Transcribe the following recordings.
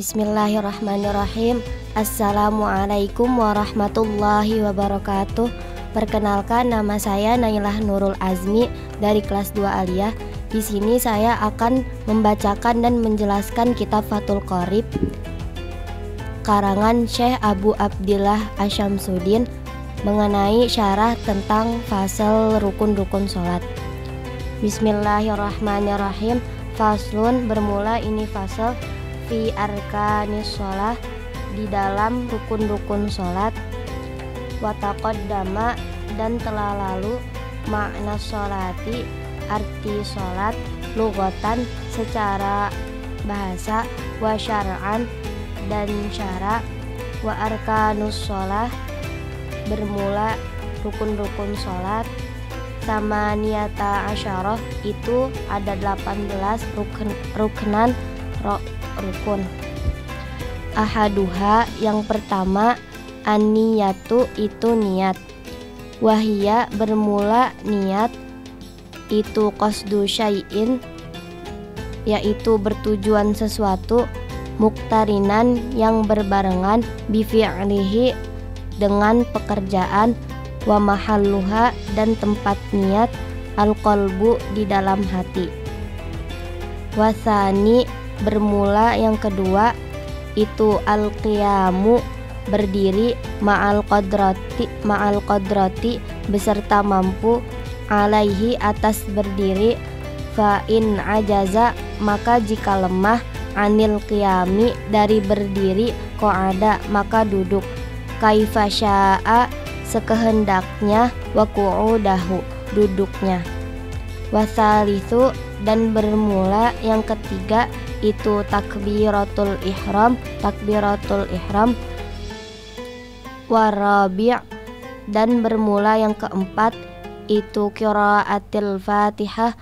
Bismillahirrahmanirrahim. Assalamualaikum warahmatullahi wabarakatuh. Perkenalkan nama saya Nailah Nurul Azmi dari kelas 2 Aliyah. Di sini saya akan membacakan dan menjelaskan kitab Fatul Qorib Karangan Syekh Abu Abdillah Asyamsuddin mengenai syarah tentang fasal rukun-rukun sholat. Bismillahirrahmanirrahim. Faslun bermula ini fasal fi arkanis sholat di dalam rukun-rukun sholat. Dama dan telah lalu makna sholati arti sholat lugotan secara bahasa wa syara'an dan syara wa arkanus sholat bermula rukun-rukun sholat. Sama niata asyarah itu ada 18 rukun, rukunan rukun. Ahaduha yang pertama aniyatu itu niat. Wahia bermula niat itu qasdu syai'in yaitu bertujuan sesuatu muktarinan yang berbarengan bifi'lihi dengan pekerjaan wa mahalluha dan tempat niat al-qalbu di dalam hati. Wasani bermula yang kedua itu al-qiyamu berdiri ma'al qadrati ma'al qadrati beserta mampu alaihi atas berdiri fa in ajaza maka jika lemah anil qiyami dari berdiri ko ada maka duduk. Kaifa syaa sekehendaknya wa qu'udahu duduknya. Wasalisu dan bermula yang ketiga itu takbiratul ihram takbiratul ihram warabi' dan bermula yang keempat itu qiraatil fatihah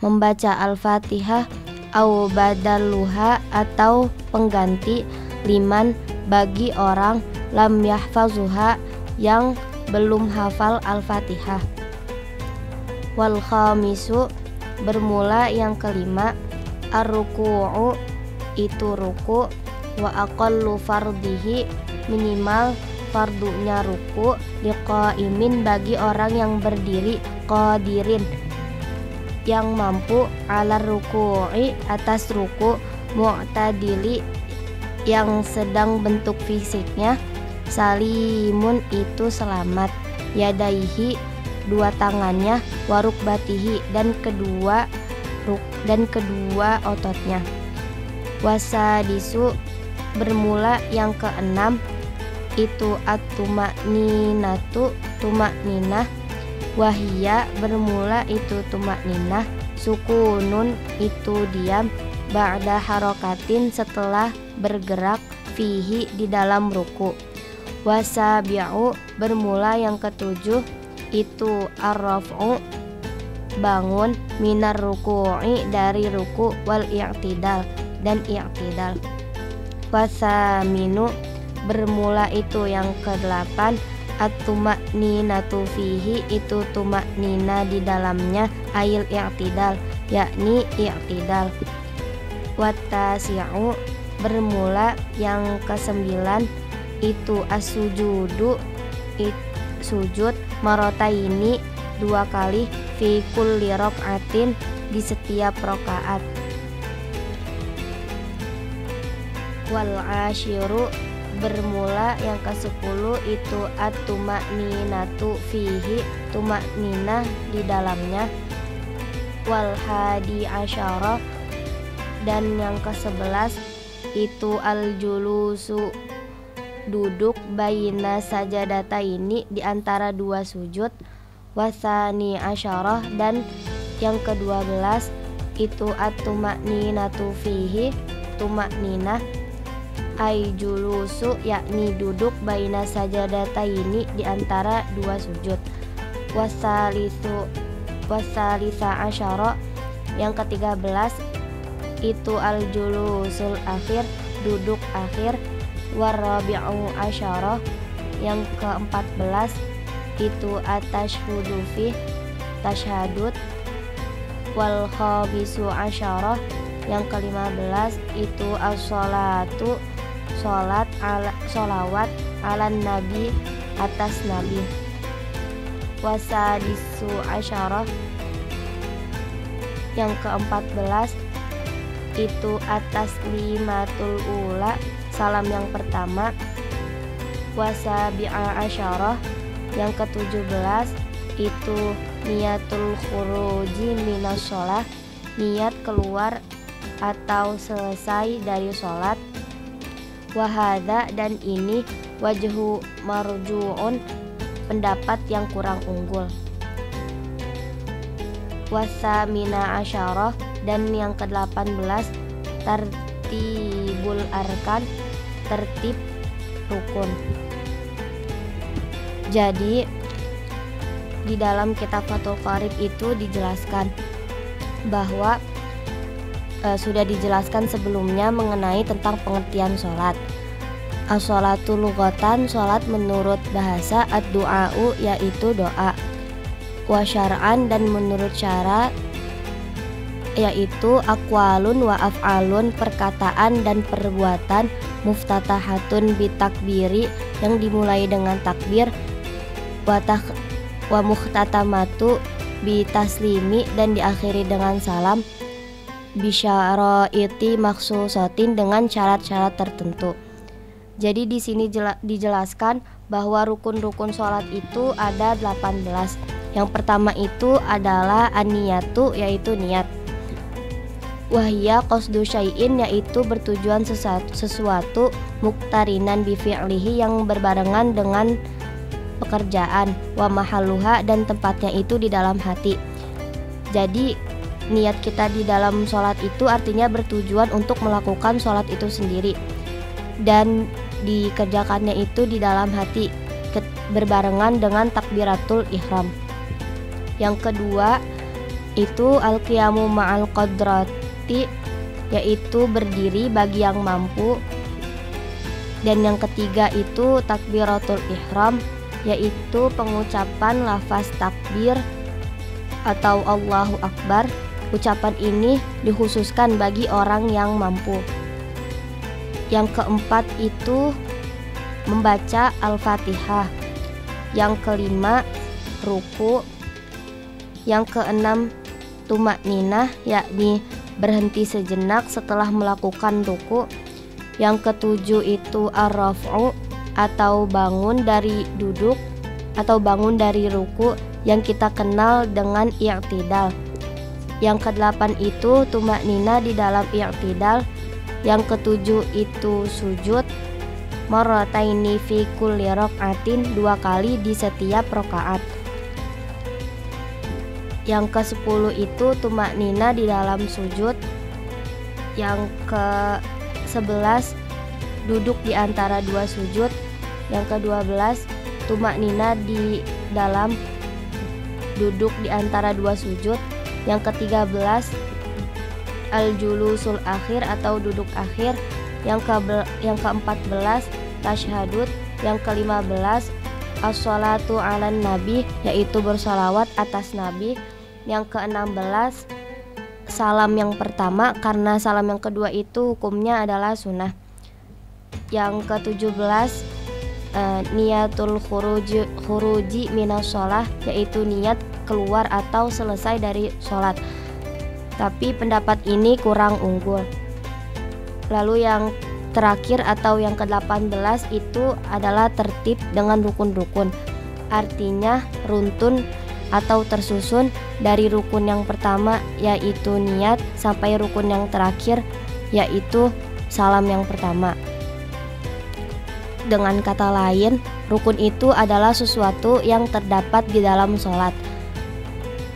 membaca al-fatihah au badaluha atau pengganti liman bagi orang lam yahfazuha yang belum hafal Al-Fatihah. Wal khamisu bermula yang kelima ar-ruku'u itu ruku wa aqallu fardihi minimal fardunya ruku liqaimin bagi orang yang berdiri qadirin yang mampu ala ruku'i atas ruku mu'tadili yang sedang bentuk fisiknya salimun itu selamat yadaihi dua tangannya waruk batihi dan kedua ruk dan kedua ototnya. Wasadisu bermula yang keenam itu atumak ninatu tumak ninah. Wahia bermula itu tumak ninah. Sukunun itu diam. Ba'da harokatin setelah bergerak fihi di dalam ruku. Wasabi'u bermula yang ketujuh itu arraf'u bangun minar ruku'i dari ruku wal i'tidal dan i'tidal. Wasaminu bermula itu yang kedelapan at-tumak ninatu fihi itu tumak nina di dalamnya ail i'tidal yakni i'tidal. Watasi'u bermula yang kesembilan itu asujudu it, sujud marota ini dua kali fi kulli atin di setiap rokaat wal asyiru bermula yang ke-10 itu at-tumak fihi tumak nina di dalamnya. Wal hadi asyara dan yang ke-11 itu al julusu duduk bayina data ini di antara dua sujud wasani asyarah dan yang ke-12 itu at-tumak ninatu fihi tumak ai julusu yakni duduk baina data ini di antara dua sujud wasalisu wasalisa asyara yang ketiga belas itu al julusul akhir duduk akhir warabi'u asyara yang keempat belas itu atas hudufi tashadud wal khabisu asyara yang kelima belas itu as-sholatu sholat ala, sholawat ala nabi atas nabi. Wasadisu asyarah yang keempat belas itu atas limatul ula salam yang pertama wasabi'a asyarah yang ketujuh belas itu niatul khuruji minas sholah niat keluar atau selesai dari sholat. Wahada dan ini wajhu marjuun pendapat yang kurang unggul. Wasamina asyarah dan yang ke-18 tertibul arkan tertib rukun. Jadi di dalam kitab Fathul Qarib itu dijelaskan bahwa e, sudah dijelaskan sebelumnya mengenai tentang pengertian sholat. As-sholatu lugatan sholat menurut bahasa ad-du'a'u yaitu doa. Wa syar'an dan menurut syarat yaitu akwalun wa af'alun perkataan dan perbuatan muftatahatun bitakbiri yang dimulai dengan takbir wa, wa muhtatamatu bitaslimi dan diakhiri dengan salam bisyaraiti maksusotin dengan syarat-syarat tertentu. Jadi di sini dijelaskan bahwa rukun-rukun sholat itu ada 18. Yang pertama itu adalah aniyatu yaitu niat. Wahia qasdu syai'in yaitu bertujuan sesuatu, sesuatu muktarinan bifi'lihi yang berbarengan dengan pekerjaan wa mahaluha dan tempatnya itu di dalam hati. Jadi niat kita di dalam sholat itu artinya bertujuan untuk melakukan sholat itu sendiri dan dikerjakannya itu di dalam hati berbarengan dengan takbiratul ihram. Yang kedua itu al-qiyamu ma'al yaitu berdiri bagi yang mampu. Dan yang ketiga itu takbiratul ihram yaitu pengucapan lafaz takbir atau Allahu Akbar. Ucapan ini dikhususkan bagi orang yang mampu. Yang keempat itu membaca Al-Fatihah. Yang kelima ruku. Yang keenam tumak ninah yakni berhenti sejenak setelah melakukan ruku. Yang ketujuh itu ar-raf'u atau bangun dari duduk atau bangun dari ruku yang kita kenal dengan i'tidal. Yang kedelapan itu tumak nina di dalam i'tidal yang ketujuh itu sujud marrataini fi kulli rakaatin dua kali di setiap rakaat. Yang ke sepuluh itu tumak nina di dalam sujud. Yang ke sebelas duduk di antara dua sujud. Yang ke dua belas tumak nina di dalam duduk di antara dua sujud. Yang ke tiga belas al-julusul akhir atau duduk akhir yang ke yang ke-14 tasyahud yang ke-15 as-salatu 'alan nabi yaitu bersolawat atas nabi yang ke-16 salam yang pertama karena salam yang kedua itu hukumnya adalah sunnah yang ke-17 uh, niatul khuruji khuruji minas sholah yaitu niat keluar atau selesai dari sholat tapi pendapat ini kurang unggul. Lalu yang terakhir atau yang ke-18 itu adalah tertib dengan rukun-rukun. Artinya runtun atau tersusun dari rukun yang pertama yaitu niat sampai rukun yang terakhir yaitu salam yang pertama. Dengan kata lain, rukun itu adalah sesuatu yang terdapat di dalam sholat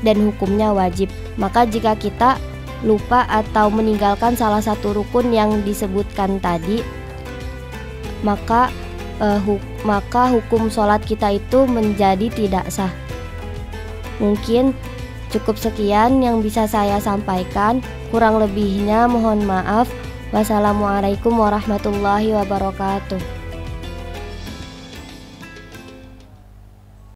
dan hukumnya wajib. Maka jika kita lupa atau meninggalkan salah satu rukun yang disebutkan tadi, maka uh, hu maka hukum sholat kita itu menjadi tidak sah. Mungkin cukup sekian yang bisa saya sampaikan. Kurang lebihnya mohon maaf. Wassalamualaikum warahmatullahi wabarakatuh.